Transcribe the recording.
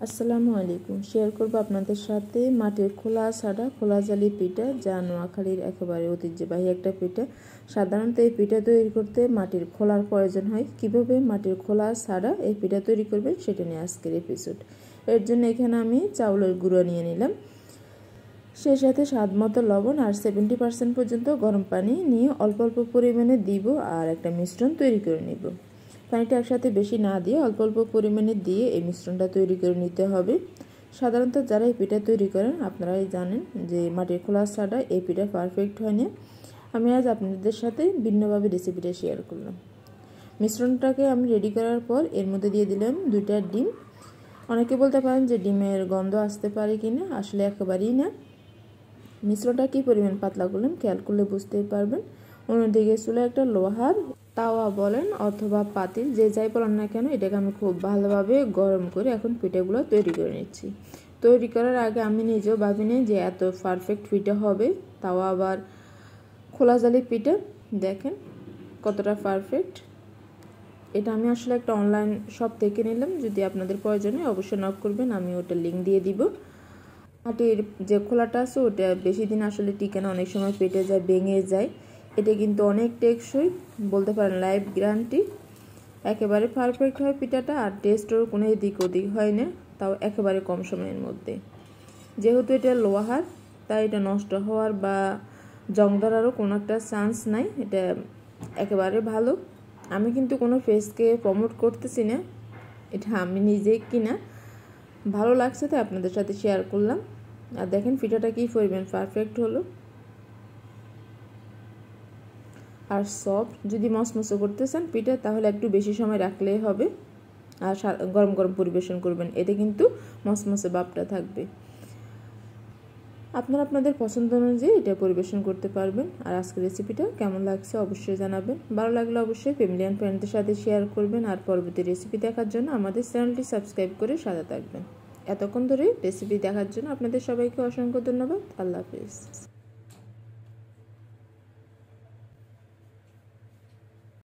আসসালামু আলাইকুম। শেয়ার করব আপনাদের সাথে মাটির খোলা ছাড়া খোলা জালি পিঠা, যা নোয়াখালীর একেবারে ঐতিহ্যবাহী একটা পিঠা। সাধারণত এই পিঠা তৈরি করতে মাটির খোলার প্রয়োজন হয়। কীভাবে মাটির খোলা ছাড়া এই পিঠা তৈরি করবেন সেটা নিয়ে আজকের এপিসোড এর জন্য এখানে আমি চাউলের গুঁড়ো নিয়ে নিলাম। সেই সাথে স্বাদ মতো লবণ আর সেভেন্টি পার্সেন্ট পর্যন্ত গরম পানি নিয়ে অল্প অল্প পরিমাণে দিব আর একটা মিশ্রণ তৈরি করে নিব। পানিটা একসাথে বেশি না দিয়ে অল্প অল্প পরিমাণে দিয়ে এই মিশ্রণটা তৈরি করে নিতে হবে। সাধারণত যারা এই পিঠা তৈরি করেন, আপনারাই জানেন যে মাটির খোলা ছাড়া এই পিঠা পারফেক্ট হয় না আমি আজ আপনাদের সাথে ভিন্নভাবে রেসিপিটা শেয়ার করলাম। মিশ্রণটাকে আমি রেডি করার পর এর মধ্যে দিয়ে দিলাম দুইটা ডিম। অনেকে বলতে পারেন যে ডিমের গন্ধ আসতে পারে কি না আসলে একেবারেই না। মিশ্রণটা কী পরিমাণ পাতলা করলাম, খেয়াল করলে বুঝতেই পারবেন। অন্যদিকে চুলে একটা লোহার তাওয়া বলেন অথবা পাতিল, যে যাই বলেন না কেন এটাকে আমি খুব ভালোভাবে গরম করে এখন পিঠেগুলো তৈরি করে নিচ্ছি। তৈরি করার আগে আমি নিজেও ভাবিনি যে এত পারফেক্ট পিঠা হবে, তাও আবার খোলা জালি পিঠে। দেখেন কতটা পারফেক্ট এটা আমি আসলে একটা অনলাইন শপ থেকে নিলাম, যদি আপনাদের প্রয়োজনে অবশ্যই নক করবেন, আমি ওটা লিঙ্ক দিয়ে দিব। মাটির যে খোলাটা আছে, ওটা বেশি দিন আসলে টিকে না, অনেক সময় পেটে যায়, ভেঙে যায়। এটা কিন্তু অনেক টেকসই, বলতে পারেন লাইফ গ্যারান্টি। একেবারে পারফেক্ট হয় পিঠাটা আর টেস্টও কোনো এদিক ওদিক হয় না, তাও একেবারে কম সময়ের মধ্যে। যেহেতু এটা লোহার, তাই এটা নষ্ট হওয়ার বা জং ধরারও কোনো একটা চান্স নাই, এটা একেবারে ভালো। আমি কিন্তু কোনো ফেসকে প্রমোট করতেছি না, এটা আমি নিজেই কিনা। ভালো লাগছে তাই আপনাদের সাথে শেয়ার করলাম। আর দেখেন পিঠাটা কী পরিমাণ পারফেক্ট হলো। আর সফট যদি মসমসো করতে চান পিঠা, তাহলে একটু বেশি সময় রাখলেই হবে। আর গরম গরম পরিবেশন করবেন, এতে কিন্তু মসমসে বাপটা থাকবে। আপনারা আপনাদের পছন্দ অনুযায়ী এটা পরিবেশন করতে পারবেন। আর আজকের রেসিপিটা কেমন লাগছে অবশ্যই জানাবেন। ভালো লাগলে অবশ্যই ফ্যামিলি অ্যান্ড ফ্রেন্ডদের সাথে শেয়ার করবেন। আর পরবর্তী রেসিপি দেখার জন্য আমাদের চ্যানেলটি সাবস্ক্রাইব করে সাথে থাকবেন। এতক্ষণ ধরে রেসিপি দেখার জন্য আপনাদের সবাইকে অসংখ্য ধন্যবাদ। আল্লাহ হাফিজ।